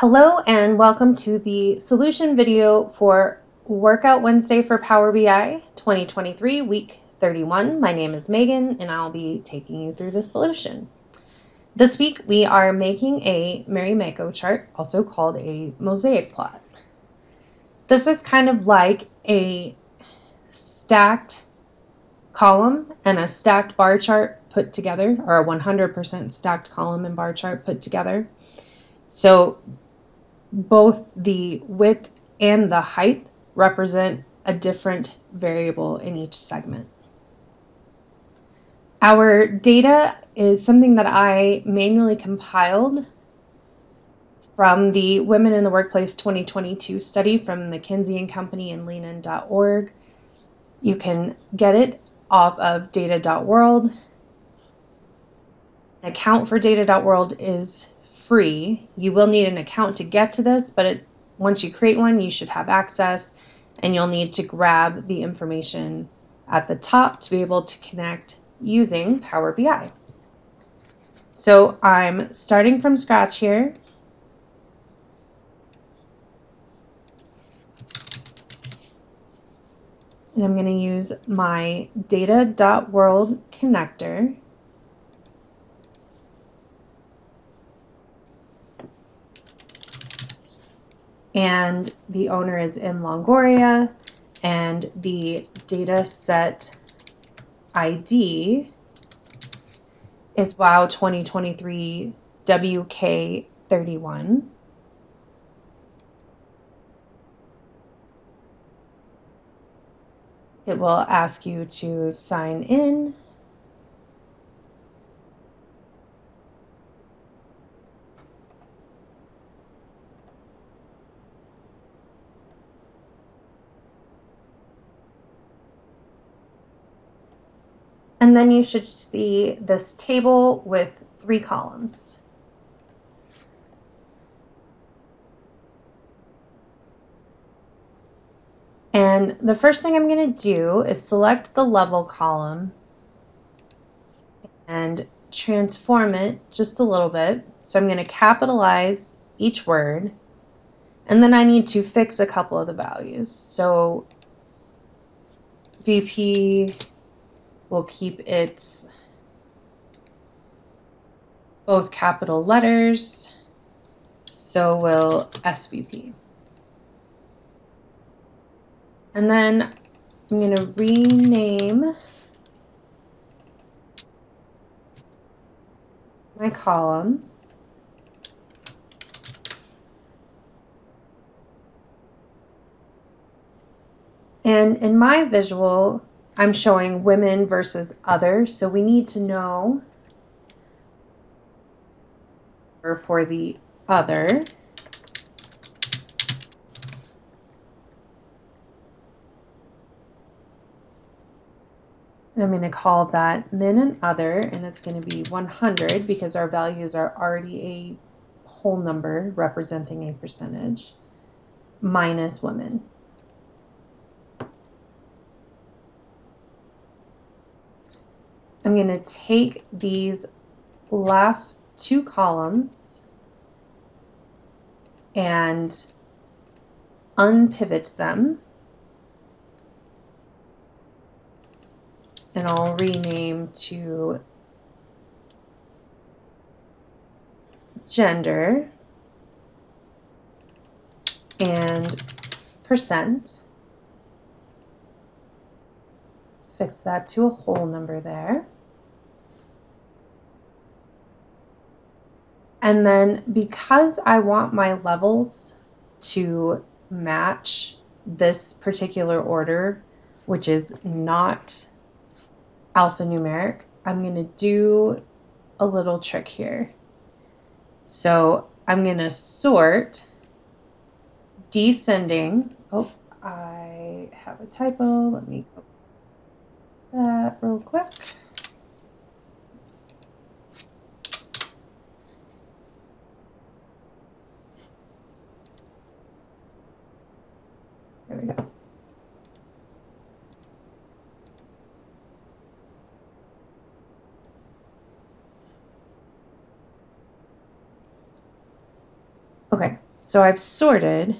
Hello and welcome to the solution video for Workout Wednesday for Power BI 2023, week 31. My name is Meagan and I'll be taking you through the solution. This week we are making a Marimekko chart, also called a mosaic plot. This is kind of like a stacked column and a stacked bar chart put together, or a 100% stacked column and bar chart put together. So both the width and the height represent a different variable in each segment. Our data is something that I manually compiled from the Women in the Workplace 2022 study from McKinsey and Company and leanin.org. You can get it off of data.world. Account for data.world is free. You will need an account to get to this, but it, once you create one, you should have access and you'll need to grab the information at the top to be able to connect using Power BI. So I'm starting from scratch here. And I'm going to use my data.world connector. And the owner is in Longoria, and the data set ID is WOW 2023 WK31. It will ask you to sign in. And then you should see this table with three columns. And the first thing I'm going to do is select the level column and transform it just a little bit. So I'm going to capitalize each word. And then I need to fix a couple of the values. So VP We'll keep its both capital letters. So will SVP. And then I'm going to rename my columns. And in my visual, I'm showing women versus others. So we need to know for the other. I'm going to call that min and other, and it's going to be 100 because our values are already a whole number representing a percentage minus women. I'm going to take these last two columns and unpivot them. And I'll rename to gender and percent. Fix that to a whole number there. And then because I want my levels to match this particular order, which is not alphanumeric, I'm going to do a little trick here. So I'm going to sort descending. Oh, I have a typo. Let me go that real quick. There we go. Okay, So I've sorted.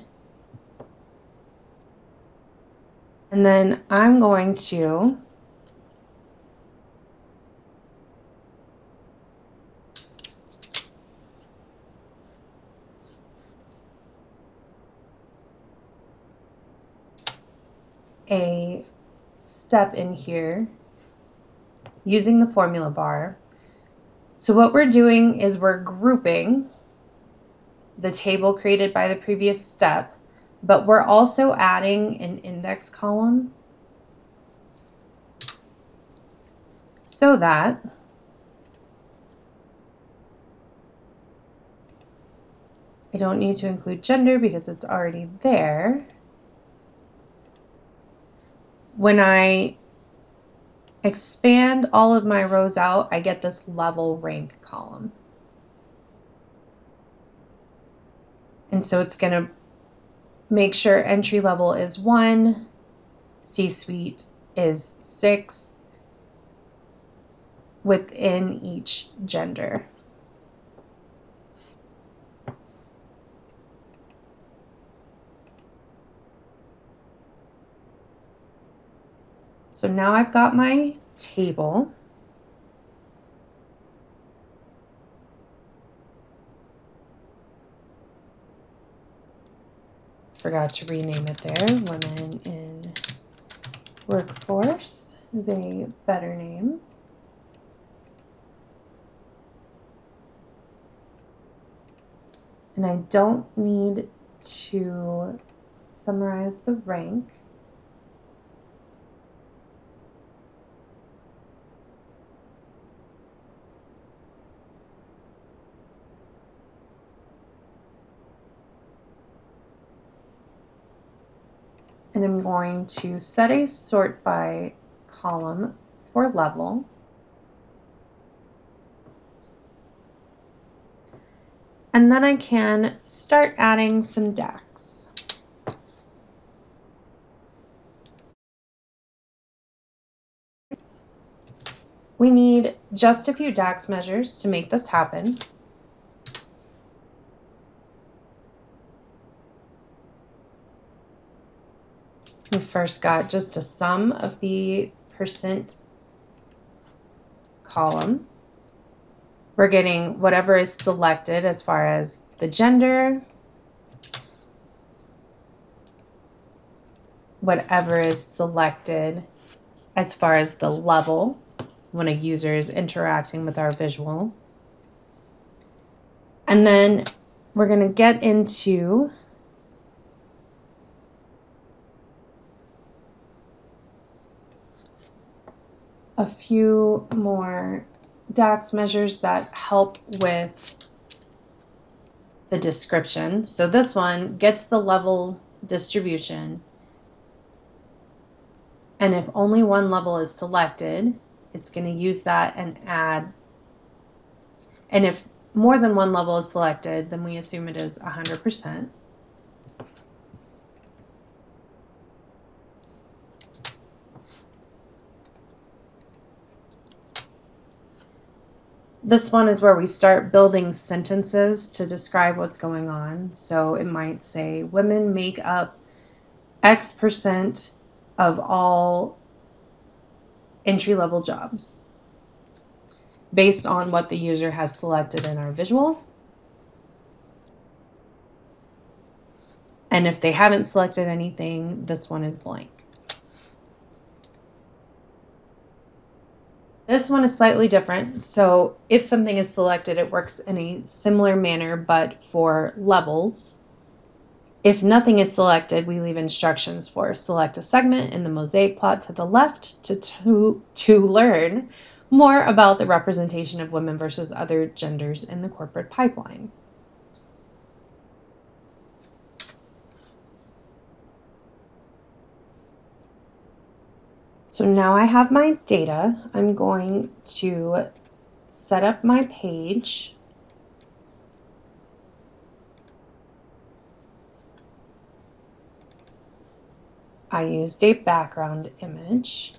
And then I'm going to a step in here using the formula bar. So what we're doing is we're grouping the table created by the previous step, but we're also adding an index column so that I don't need to include gender because it's already there. When I expand all of my rows out, I get this level rank column. And so it's going to make sure entry level is 1, C-suite is 6 within each gender. So now I've got my table. Forgot to rename it there. Women in Workforce is a better name. And I don't need to summarize the rank. And I'm going to set a sort by column for level. And then I can start adding some DAX. We need just a few DAX measures to make this happen. We first got just a sum of the percent column. We're getting whatever is selected as far as the gender, whatever is selected as far as the level when a user is interacting with our visual. And then we're going to get into a few more DAX measures that help with the description. So this one gets the level distribution. And if only one level is selected, it's going to use that and add. And if more than one level is selected, then we assume it is 100%. This one is where we start building sentences to describe what's going on. So it might say women make up X percent of all entry level jobs based on what the user has selected in our visual. And if they haven't selected anything, this one is blank. This one is slightly different. So if something is selected, it works in a similar manner, but for levels. If nothing is selected, we leave instructions for select a segment in the mosaic plot to the left to, to, to learn more about the representation of women versus other genders in the corporate pipeline. So now I have my data. I'm going to set up my page. I used a background image.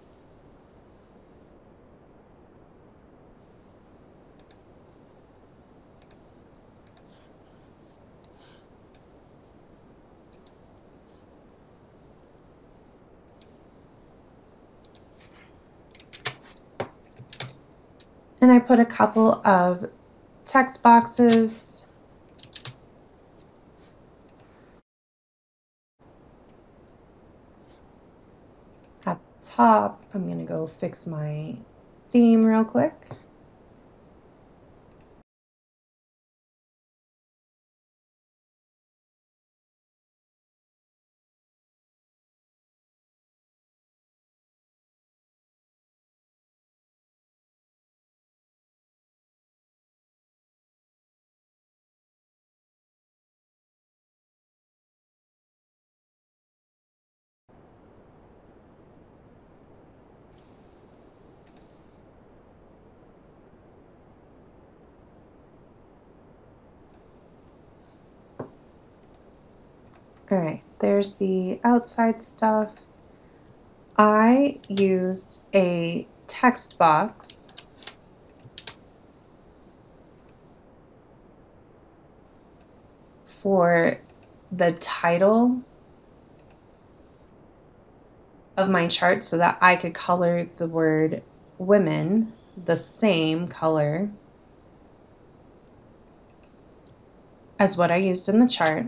And I put a couple of text boxes at the top. I'm going to go fix my theme real quick. All right, there's the outside stuff. I used a text box for the title of my chart so that I could color the word women the same color as what I used in the chart.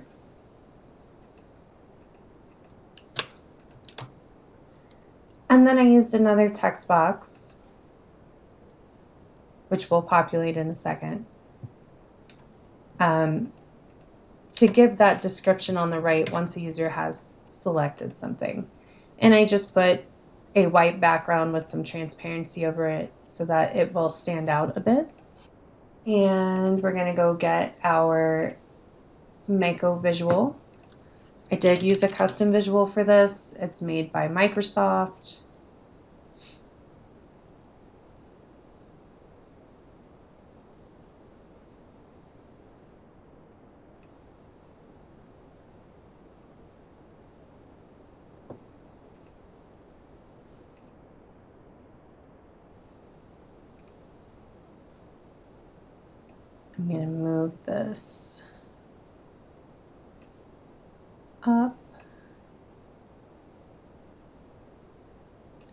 And then I used another text box, which will populate in a second, um, to give that description on the right once a user has selected something. And I just put a white background with some transparency over it so that it will stand out a bit. And we're going to go get our Mekko visual. I did use a custom visual for this. It's made by Microsoft. I'm going to move this up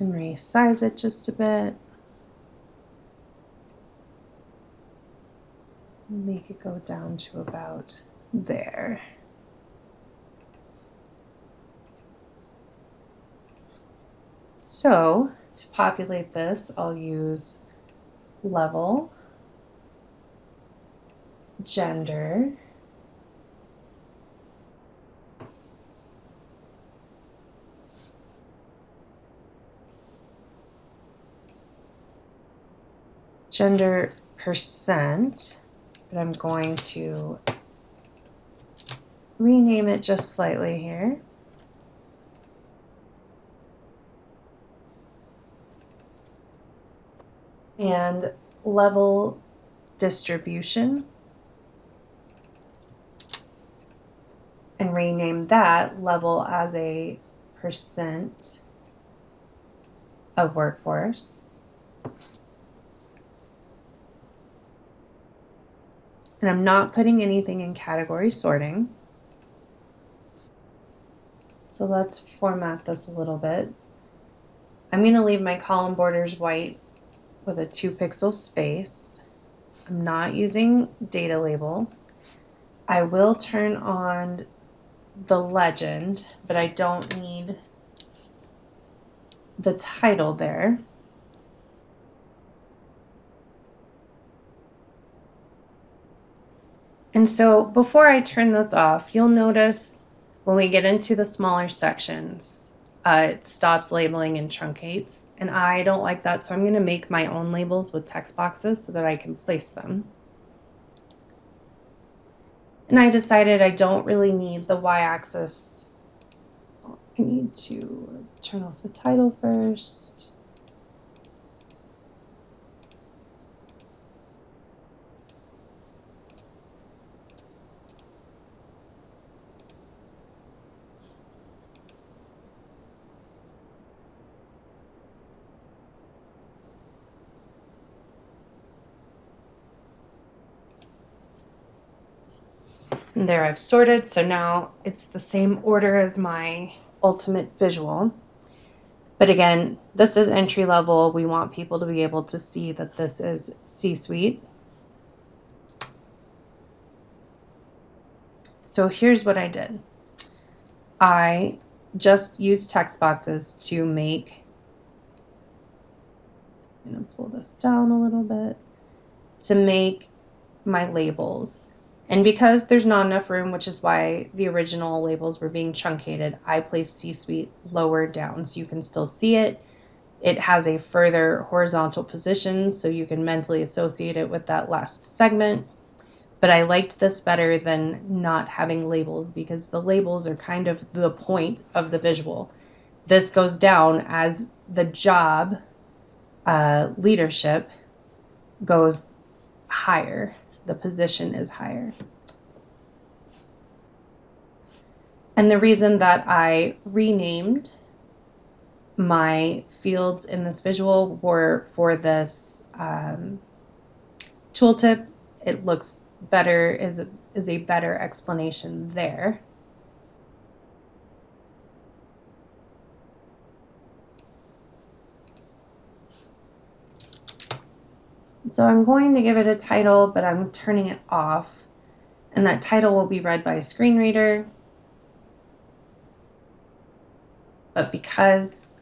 and resize it just a bit. Make it go down to about there. So to populate this, I'll use level gender, gender percent, but I'm going to rename it just slightly here. And level distribution. And rename that level as a percent of workforce. And I'm not putting anything in category sorting. So let's format this a little bit. I'm going to leave my column borders white with a 2 pixel space. I'm not using data labels. I will turn on the legend, but I don't need the title there. And so before I turn this off, you'll notice when we get into the smaller sections, uh, it stops labeling and truncates. And I don't like that, so I'm going to make my own labels with text boxes so that I can place them. And I decided I don't really need the y-axis. I need to turn off the title first. And there I've sorted, so now it's the same order as my ultimate visual. But again, this is entry level. We want people to be able to see that this is C-suite. So here's what I did. I just used text boxes to make, I'm to pull this down a little bit, to make my labels. And because there's not enough room, which is why the original labels were being truncated, I placed C-suite lower down so you can still see it. It has a further horizontal position so you can mentally associate it with that last segment. But I liked this better than not having labels because the labels are kind of the point of the visual. This goes down as the job uh, leadership goes higher the position is higher. And the reason that I renamed my fields in this visual were for this um, tooltip. It looks better, is is a better explanation there. So I'm going to give it a title, but I'm turning it off. And that title will be read by a screen reader. But because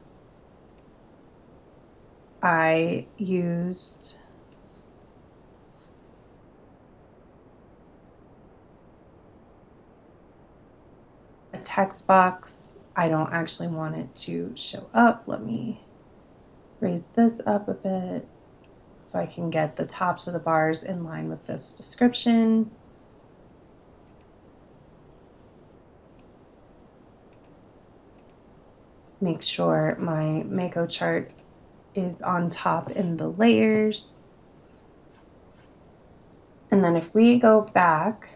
I used a text box, I don't actually want it to show up. Let me raise this up a bit so I can get the tops of the bars in line with this description. Make sure my Mekko chart is on top in the layers. And then if we go back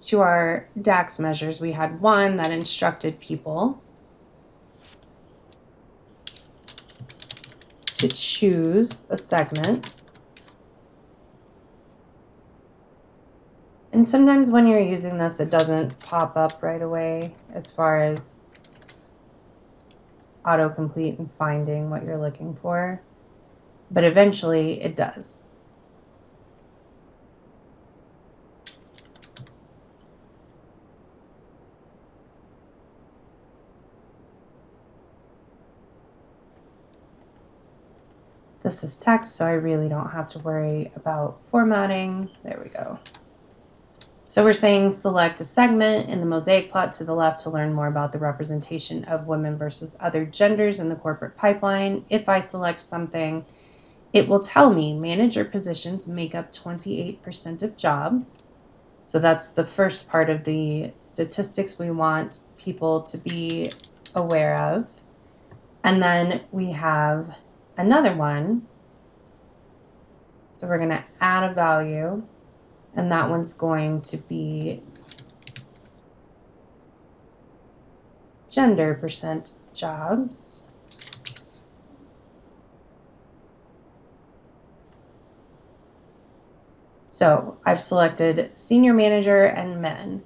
to our DAX measures, we had one that instructed people to choose a segment. And sometimes when you're using this, it doesn't pop up right away as far as autocomplete and finding what you're looking for. But eventually it does. This is text, so I really don't have to worry about formatting. There we go. So we're saying select a segment in the mosaic plot to the left to learn more about the representation of women versus other genders in the corporate pipeline. If I select something, it will tell me manager positions make up 28% of jobs. So that's the first part of the statistics we want people to be aware of. And then we have another one. So we're going to add a value, and that one's going to be gender percent jobs. So I've selected senior manager and men.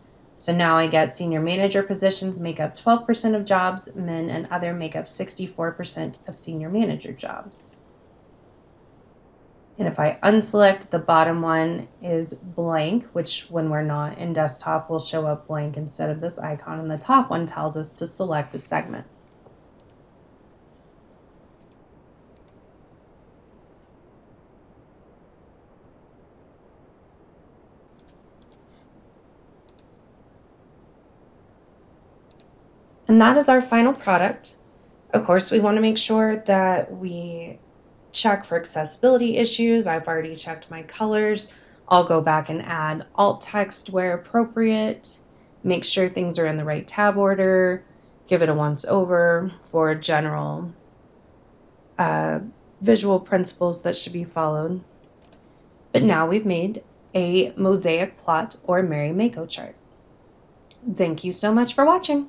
So now I get senior manager positions make up 12% of jobs, men and other make up 64% of senior manager jobs. And if I unselect, the bottom one is blank, which when we're not in desktop will show up blank instead of this icon. And the top one tells us to select a segment. And that is our final product. Of course, we want to make sure that we check for accessibility issues. I've already checked my colors. I'll go back and add alt text where appropriate, make sure things are in the right tab order, give it a once over for general uh, visual principles that should be followed. But now we've made a mosaic plot or Marimekko chart. Thank you so much for watching.